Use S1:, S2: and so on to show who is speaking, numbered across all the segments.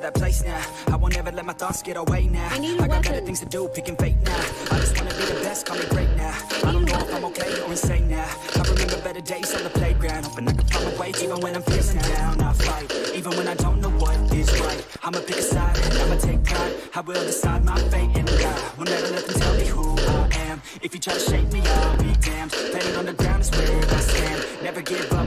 S1: that place now. I won't ever let my thoughts get away now.
S2: I need a
S1: got better things to do, picking fate now. I just wanna be the best, call me great now. I don't know if I'm okay or insane now. I remember better days on the playground, hoping I can find my way even when I'm feeling down. I fight, even when I don't know what is right. I'ma pick a side, I'ma take pride. I will decide my fate and God will never let them tell me who I am. If you try to shake me, I'll be damned. Laying on the ground is where I stand. Never give up,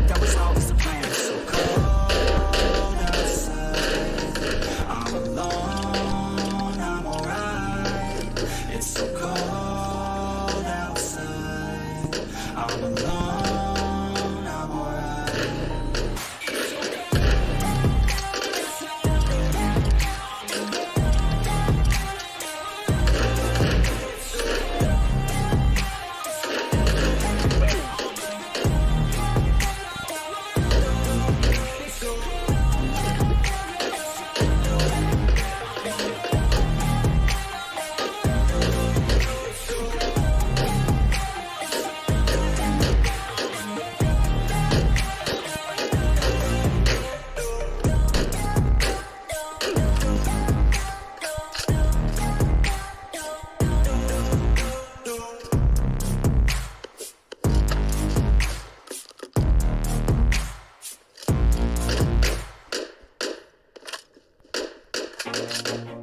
S1: Música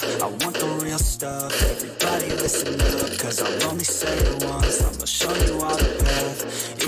S1: I want the real stuff, everybody listen up, cause I'll only say it once, I'm gonna show you all the path,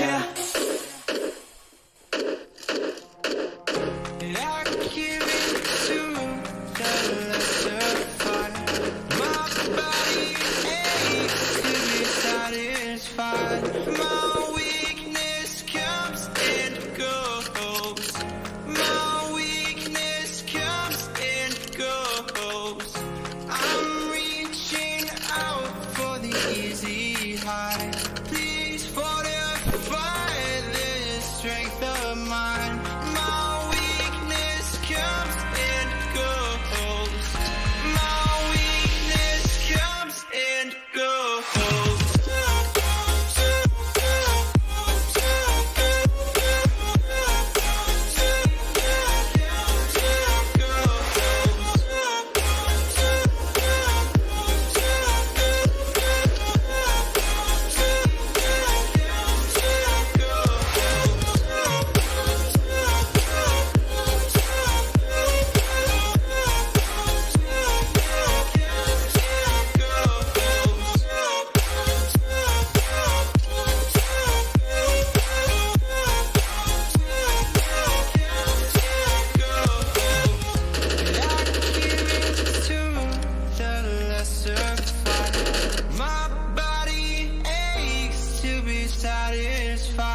S1: yeah.
S3: satisfied.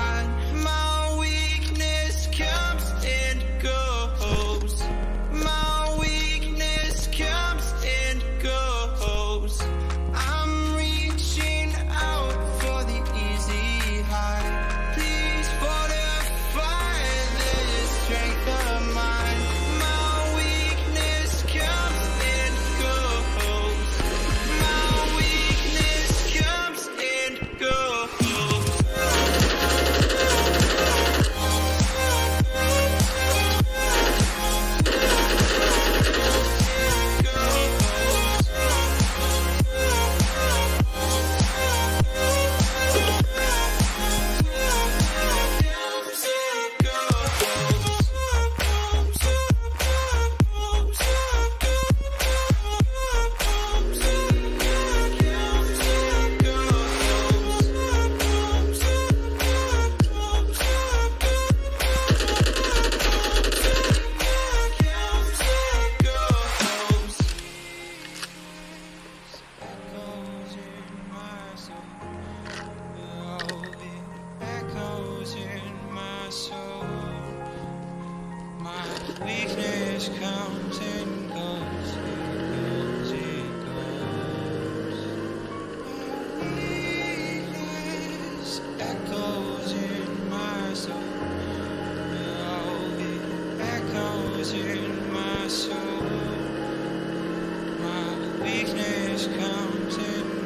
S3: my weakness comes in